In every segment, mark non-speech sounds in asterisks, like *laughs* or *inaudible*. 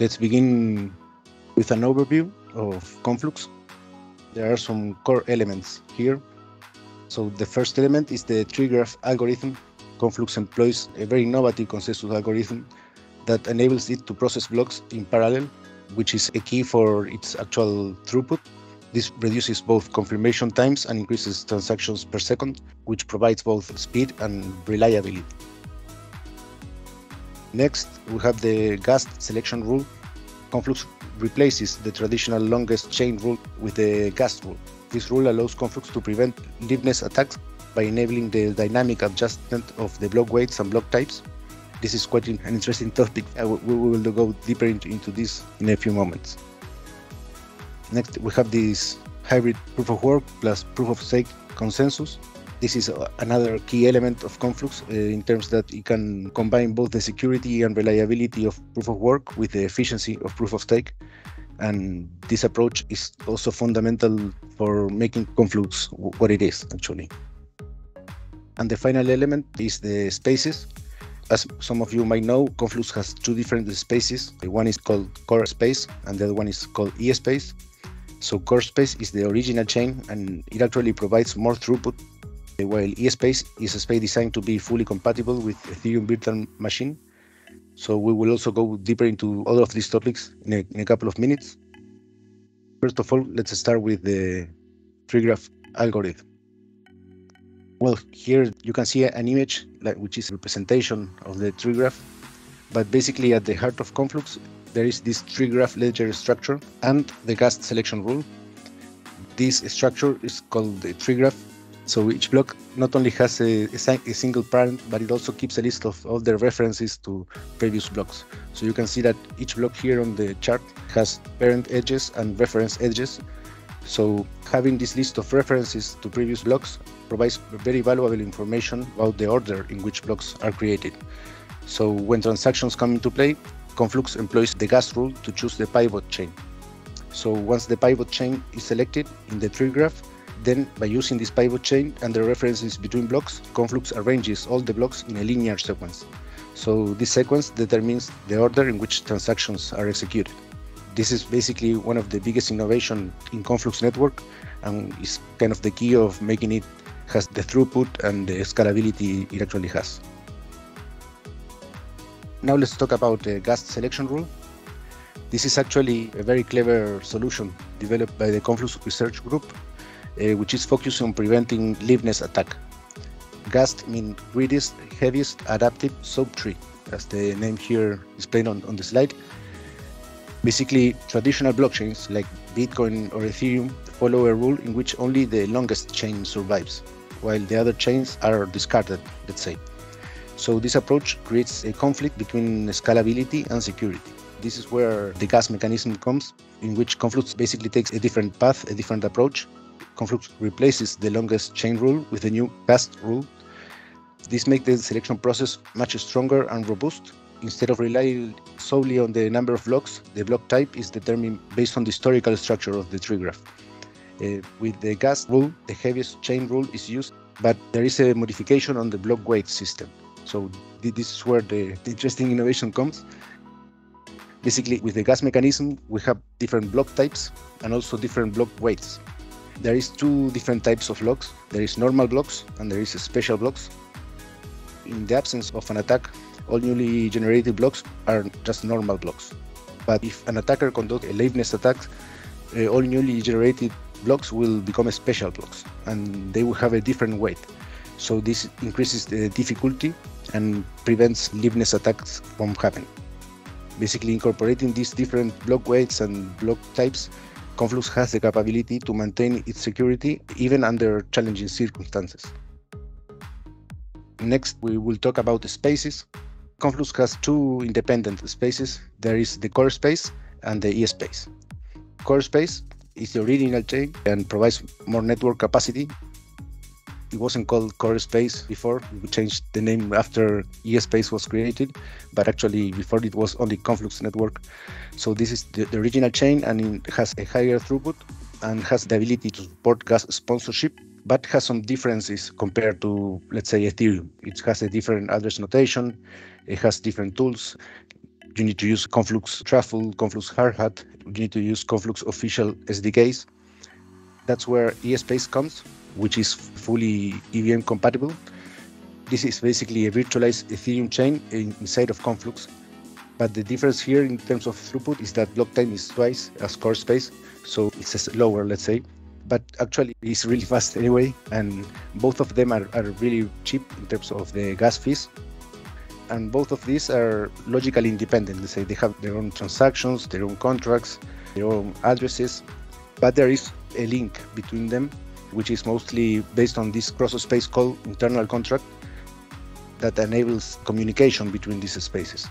Let's begin with an overview of Conflux. There are some core elements here. So the first element is the tree graph algorithm. Conflux employs a very innovative consensus algorithm that enables it to process blocks in parallel, which is a key for its actual throughput. This reduces both confirmation times and increases transactions per second, which provides both speed and reliability. Next, we have the GHAST selection rule. Conflux replaces the traditional longest chain rule with the GHAST rule. This rule allows Conflux to prevent liveness attacks by enabling the dynamic adjustment of the block weights and block types. This is quite an interesting topic. Uh, we will go deeper into this in a few moments. Next, we have this hybrid proof of work plus proof of stake consensus. This is another key element of Conflux uh, in terms that it can combine both the security and reliability of proof of work with the efficiency of proof of stake. And this approach is also fundamental for making Conflux what it is actually. And the final element is the spaces. As some of you might know, Conflux has two different spaces. One is called core space and the other one is called e space. So core space is the original chain and it actually provides more throughput, while eSpace is a space designed to be fully compatible with Ethereum virtual machine. So we will also go deeper into all of these topics in a, in a couple of minutes. First of all, let's start with the tree graph algorithm. Well, here you can see an image like, which is a representation of the tree graph, but basically at the heart of Conflux there is this tree graph ledger structure and the GHAST selection rule. This structure is called the tree graph. So each block not only has a, a, single parent, but it also keeps a list of all the references to previous blocks. So you can see that each block here on the chart has parent edges and reference edges. So having this list of references to previous blocks provides very valuable information about the order in which blocks are created. So when transactions come into play, Conflux employs the GHAST rule to choose the pivot chain. So once the pivot chain is selected in the tree graph, then by using this pivot chain and the references between blocks, Conflux arranges all the blocks in a linear sequence. So this sequence determines the order in which transactions are executed. This is basically one of the biggest innovation in Conflux network and is kind of the key of making it has the throughput and the scalability it actually has. Now let's talk about the GHAST selection rule. This is actually a very clever solution developed by the Conflux Research Group, uh, which is focused on preventing liveness attack. GHAST means greatest, heaviest adaptive subtree, as the name here displayed on, on the slide. Basically, traditional blockchains like Bitcoin or Ethereum follow a rule in which only the longest chain survives, while the other chains are discarded, let's say. So this approach creates a conflict between scalability and security. This is where the GHAST mechanism comes, in which Conflux basically takes a different path, a different approach. Conflux replaces the longest chain rule with the new GHAST rule. This makes the selection process much stronger and robust. Instead of relying solely on the number of blocks, the block type is determined based on the historical structure of the tree graph. Uh, with the GHAST rule, the heaviest chain rule is used, but there is a modification on the block weight system. So this is where the, the interesting innovation comes. Basically, with the GHAST mechanism, we have different block types and also different block weights. There is two different types of blocks. There is normal blocks and there is special blocks. In the absence of an attack, all newly generated blocks are just normal blocks. But if an attacker conducts a liveness attack, uh, all newly generated blocks will become special blocks and they will have a different weight. So this increases the difficulty and prevents liveness attacks from happening. Basically, incorporating these different block weights and block types, Conflux has the capability to maintain its security even under challenging circumstances. Next, we will talk about the spaces. Conflux has two independent spaces. There is the core space and the e-space. Core space is the original chain and provides more network capacity it wasn't called Core Space before. We changed the name after eSpace was created, but actually before it was only Conflux Network. So this is the, the original chain and it has a higher throughput and has the ability to support gas sponsorship but has some differences compared to, let's say, Ethereum. It has a different address notation, it has different tools. You need to use Conflux Truffle, Conflux Hardhat. You need to use Conflux official SDKs. That's where ESpace comes, which is fully EVM compatible. This is basically a virtualized Ethereum chain inside of Conflux. But the difference here in terms of throughput is that block time is twice as core space, so it's lower, let's say. But actually, it's really *laughs* fast anyway, and both of them are, are really cheap in terms of the gas fees and both of these are logically independent. They say they have their own transactions, their own contracts, their own addresses, but there is a link between them, which is mostly based on this cross space called internal contract that enables communication between these spaces,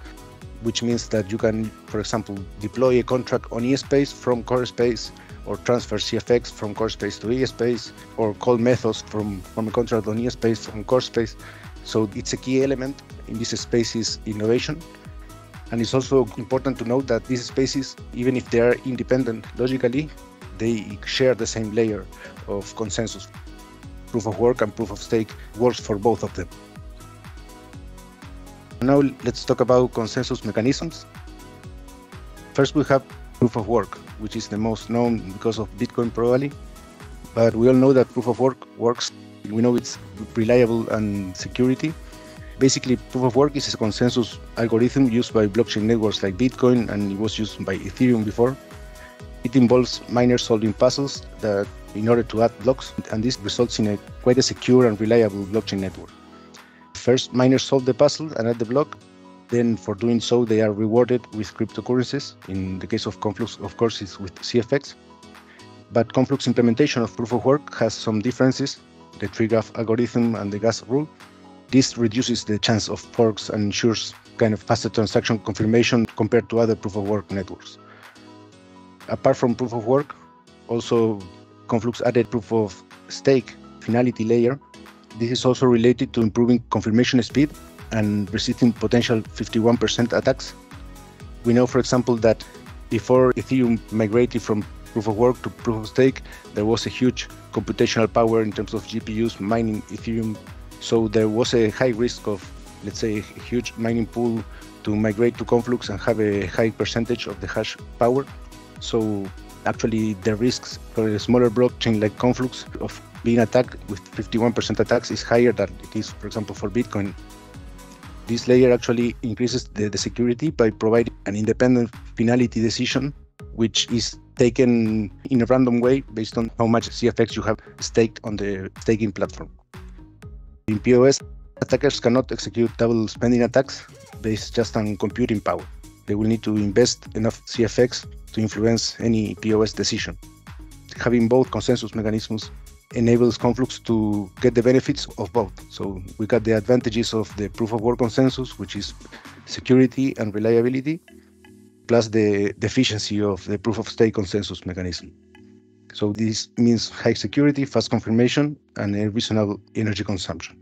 which means that you can, for example, deploy a contract on ESpace from core space or transfer CFX from core space to ESpace or call methods from, from a contract on ESpace from core space. So it's a key element in this space's innovation. And it's also important to note that these spaces, even if they are independent logically, they share the same layer of consensus. Proof of work and proof of stake works for both of them. Now let's talk about consensus mechanisms. First, we have proof of work, which is the most known because of Bitcoin probably. But we all know that proof of work works. We know it's reliable and security. Basically, proof of work is a consensus algorithm used by blockchain networks like Bitcoin, and it was used by Ethereum before. It involves miners solving puzzles that in order to add blocks, and this results in a quite a secure and reliable blockchain network. First, miners solve the puzzle and add the block. Then, for doing so, they are rewarded with cryptocurrencies. In the case of Conflux, of course, it's with CFX. But Conflux implementation of proof of work has some differences the tree graph algorithm and the GHAST rule. This reduces the chance of forks and ensures kind of faster transaction confirmation compared to other proof of work networks. Apart from proof of work, also Conflux added proof of stake finality layer. This is also related to improving confirmation speed and resisting potential 51% attacks. We know, for example, that before Ethereum migrated from proof of work to proof of stake, there was a huge computational power in terms of GPUs mining Ethereum. So there was a high risk of, let's say, a huge mining pool to migrate to Conflux and have a high percentage of the hash power. So actually, the risks for a smaller blockchain like Conflux of being attacked with 51% attacks is higher than it is, for example, for Bitcoin. This layer actually increases the, the security by providing an independent finality decision, which is taken in a random way based on how much CFX you have staked on the staking platform. In POS, attackers cannot execute double spending attacks based just on computing power. They will need to invest enough CFX to influence any POS decision. Having both consensus mechanisms enables Conflux to get the benefits of both. So we got the advantages of the proof of work consensus, which is security and reliability, plus the, the efficiency of the proof of stake consensus mechanism. So this means high security, fast confirmation, and a reasonable energy consumption.